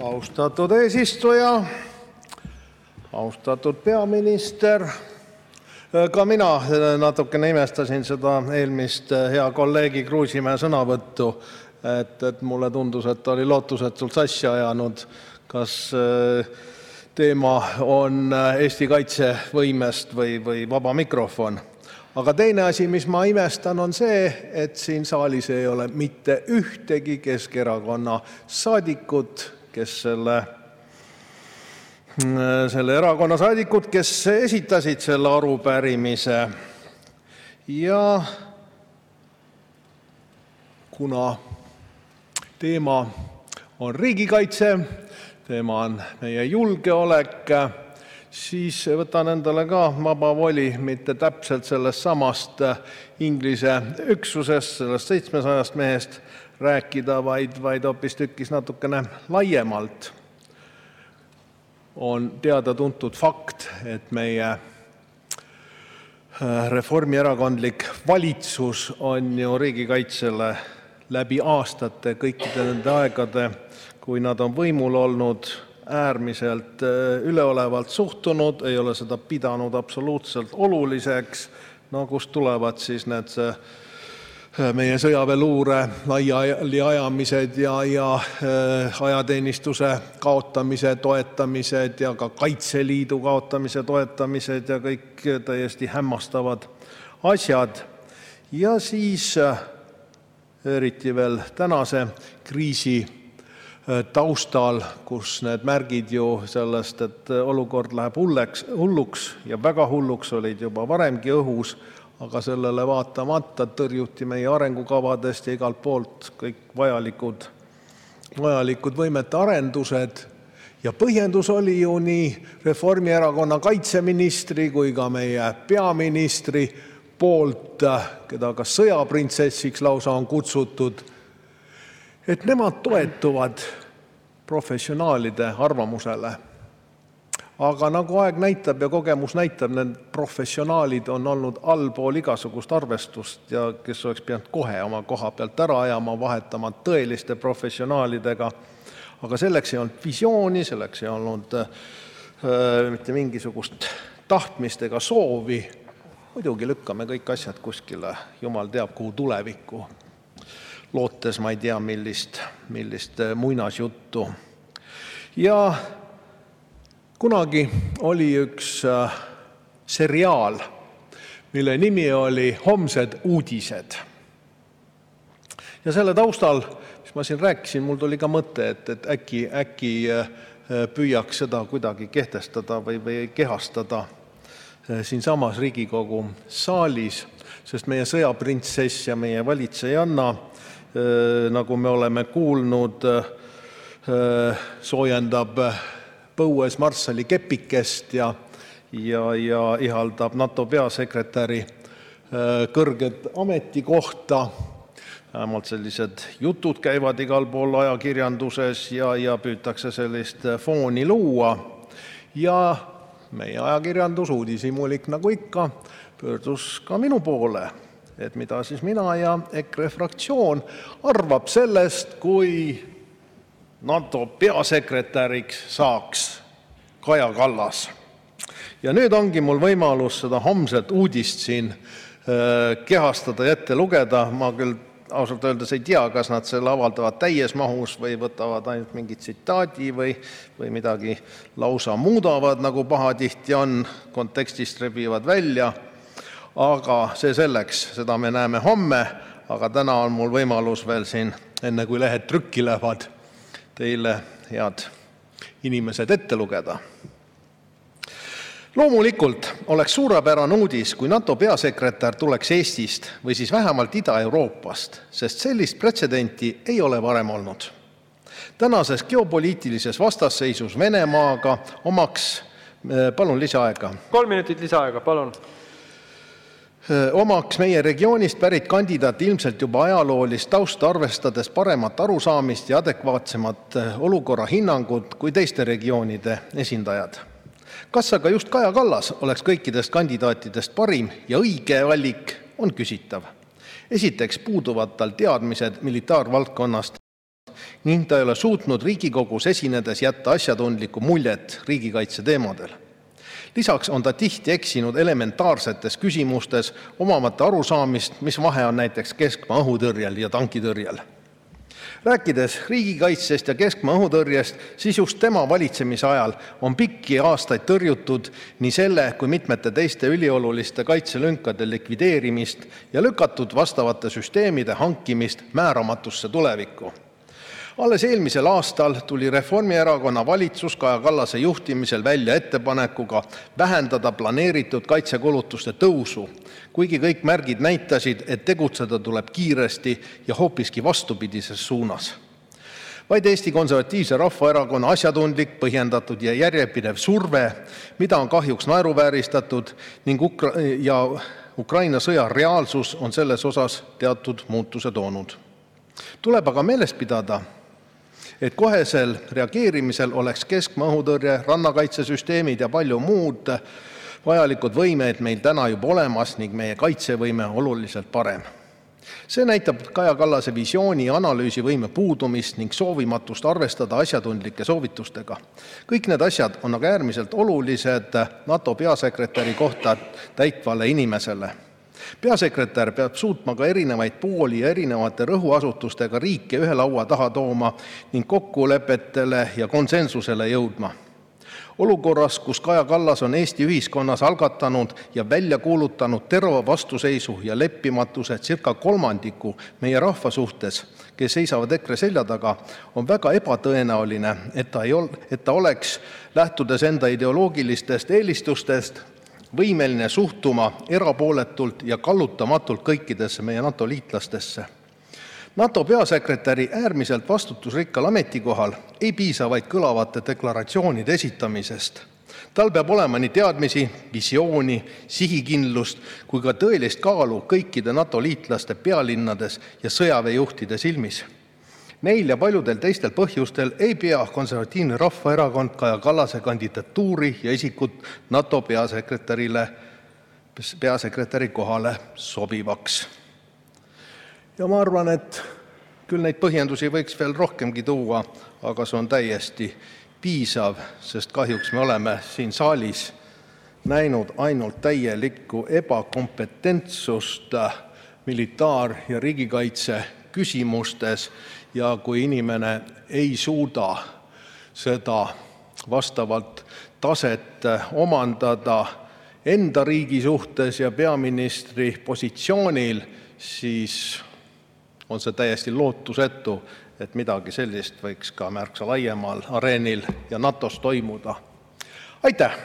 Austatud eesistuja! Austatud peaminister! Ka mina natukene imestasin seda eelmist hea kolleegi Kruusimäe sõnavõttu. Mulle tundus, et ta oli lootusetult sassi ajanud, kas teema on Eesti kaitsevõime või vaba mikrofon. Aga teine asi, mis ma imestan, on see, et siin saalis ei ole mitte ühtegi Keskerakonna saadikut, selle erakonna saadikut, kes esitasid selle arupärimise. Kuna teema on riigikaitse, teema on meie julgeolek, siis võtan endale ka vaba voli mitte täpselt sellestsamast Inglise üksusest, sellest 700 mehest rääkida, vaid hoopistükkis natukene laiemalt. On teada-tuntud fakt, et meie reformierakondlik valitsus on riigikaitsesse läbi aastate, kõikide nende aegade, kui nad on võimul olnud, äärmiselt üleolevalt suhtunud, ei ole seda pidanud absoluutselt oluliseks. Kust tulevad siis need meie sõjaväeluure laialiajamised ja ajateenistuse kaotamise toetamised ja ka Kaitseliidu kaotamise toetamised ja kõik täiesti hämmastavad asjad. Ja siis eriti veel tänase kriisi taustal, kus need märgid sellest, et olukord läheb hulluks ja väga hulluks, olid juba varemgi õhus, aga sellele vaatamata tõrjuti meie arengukavadest ja igalt poolt kõik vajalikud võimete arendused. Põhjendus oli ju nii Reformierakonna kaitseministri kui ka meie peaministri poolt, keda ka sõjaprintsessiks lausa on kutsutud, et nemad toetuvad professionaalide arvamusele. Aga nagu aeg näitab ja kogemus näitab, need professionaalid on olnud allpool igasugust arvestust, kes oleks pidanud kohe oma koha pealt ära ajama, vahetama tõeliste professionaalidega. Aga selleks ei olnud visiooni, selleks ei olnud mitte mingisugust tahtmist ega soovi. Muidugi lükkame kõik asjad kuskile jumal teab kuhu tulevikku, lootes ma ei tea millist muinasjuttu. Kunagi oli üks seriaal, mille nimi oli "Homsed uudised". Selle taustal, mis ma siin rääkisin, mul tuli ka mõte, et äkki püüaks seda kuidagi kehtestada või kehastada siinsamas Riigikogu saalis. Sest meie sõjaprintsess ja meie valitsejanna, nagu me oleme kuulnud, soojendab põues marssalikepikest ja ihaldab NATO peasekretäri kõrget ametikohta. Vähemalt sellised jutud käivad igal pool ajakirjanduses ja püütakse sellist fooni luua. Meie ajakirjandus, uudishimulik nagu ikka, pöördus ka minu poole, et mida siis mina ja EKRE fraktsioon arvab sellest, kui NATO peasekretäriks saaks Kaja Kallas. Nüüd ongi mul võimalus seda homset uudist siin kehastada ja ette lugeda. Ma küll ausalt öeldes ei tea, kas nad selle avaldavad täies mahus või võtavad ainult mingi tsitaadi või midagi lausa muudavad, nagu pahatihti on, kontekstist rebivad välja. Aga see selleks, seda me näeme homme. Aga täna on mul võimalus veel siin, enne kui lehed trükki lähevad, teile, head inimesed, ette lugeda. Loomulikult oleks suurepärane uudis, kui NATO peasekretär tuleks Eestist või siis vähemalt Ida-Euroopast, sest sellist pretsedenti ei ole varem olnud. Tänases geopoliitilises vastasseisus Venemaaga omaks... Palun lisaaega. Kolm minutit lisaaega, palun! Omaks meie regioonist pärit kandidaat ilmselt juba ajaloolist tausta arvestades paremat arusaamist ja adekvaatsemat olukorrahinnangut kui teiste regioonide esindajad. Kas aga just Kaja Kallas oleks kõikidest kandidaatidest parim ja õige valik, on küsitav. Esiteks puuduvad tal teadmised militaarvaldkonnast ning ta ei ole suutnud Riigikogus esinedes jätta asjatundlikku muljet riigikaitse teemadel. Lisaks on ta tihti eksinud elementaarsetes küsimustes, omamata arusaamist, mis vahe on näiteks keskmaa õhutõrjel ja tankitõrjel. Rääkides riigikaitsest ja keskmaa õhutõrjest, siis just tema valitsemise ajal on pikki aastaid tõrjutud nii selle kui mitmete teiste ülioluliste kaitselünkade likvideerimist ja lükatud vastavate süsteemide hankimist määramatusse tulevikku. Alles eelmisel aastal tuli Reformierakonna valitsus Kaja Kallase juhtimisel välja ettepanekuga vähendada planeeritud kaitsekulutuste tõusu, kuigi kõik märgid näitasid, et tegutseda tuleb kiiresti ja hoopiski vastupidises suunas. Vaid Eesti Konservatiivse Rahvaerakonna asjatundlik, põhjendatud ja järjepidev surve, mida on kahjuks naeruvääristatud, ja Ukraina sõja reaalsus on selles osas teatud muutuse toonud. Tuleb aga meeles pidada, et kohesel reageerimisel oleks keskmaa õhutõrje, rannakaitsesüsteemid ja palju muud vajalikud võimed meil täna juba olemas ning meie kaitsevõime oluliselt parem. See näitab Kaja Kallase visiooni ja analüüsivõime puudumist ning soovimatust arvestada asjatundlike soovitustega. Kõik need asjad on aga äärmiselt olulised NATO peasekretäri kohta täitvale inimesele Peasekretär peab suutma ka erinevaid pooli ja erinevate rõhuasetustega riike ühe laua taha tooma ning kokkulepetele ja konsensusele jõudma. Olukorras, kus Kaja Kallas on Eesti ühiskonnas algatanud ja välja kuulutanud terava vastuseisu ja leppimatusecircakolmandiku meie rahva suhtes, kes seisavad EKRE selja taga, on väga ebatõenäoline, et ta oleks, lähtudes enda ideoloogilistest eelistustest, võimeline suhtuma erapooletult ja kallutamatult kõikidesse meie NATO-liitlastesse. NATO peasekretäri äärmiselt vastutusrikkal ametikohal ei piisa vaid kõlavate deklaratsioonide esitamisest. Tal peab olema nii teadmisi, visiooni, sihikindlust kui ka tõelist kaalu kõikide NATO-liitlaste pealinnades ja sõjaväejuhtide silmis Neil ja paljudel teistel põhjustel ei pea Konservatiivne Rahvaerakond Kaja Kallase kandidatuuri ja isikut NATO peasekretäri kohale sobivaks. Ja ma arvan, et neid põhjendusi võiks veel rohkemgi tuua, aga see on täiesti piisav, sest kahjuks me oleme siin saalis näinud ainult täielikku ebakompetentsust militaar- ja riigikaitse küsimustes ja kui inimene ei suuda seda vastavat taset omandada enda riigi suhtes ja peaministri positsioonil, siis on see täiesti lootusetu, et midagi sellist võiks ka märksa laiemal areenil ja NATO-s toimuda. Aitäh!